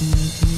Mm-hmm.